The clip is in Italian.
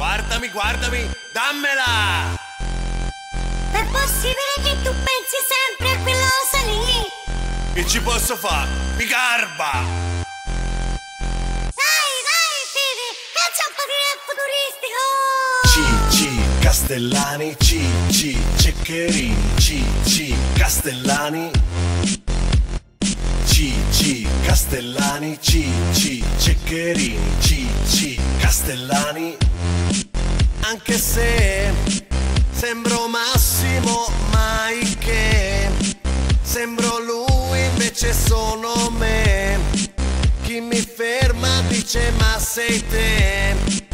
Guardami, guardami, dammela! È possibile che tu pensi sempre a quella cosa lì? Che ci posso fare? Mi garba! Dai, dai, Fede, caccia un po' di rap futuristico! C, C, Castellani, C, C, Ceccherini, C, C, Castellani. C, C, Castellani, C, C, Ceccherini, C, C, Castellani. Anche se sembro Massimo, mai che sembro lui, invece sono me. Chi mi ferma dice ma sei te.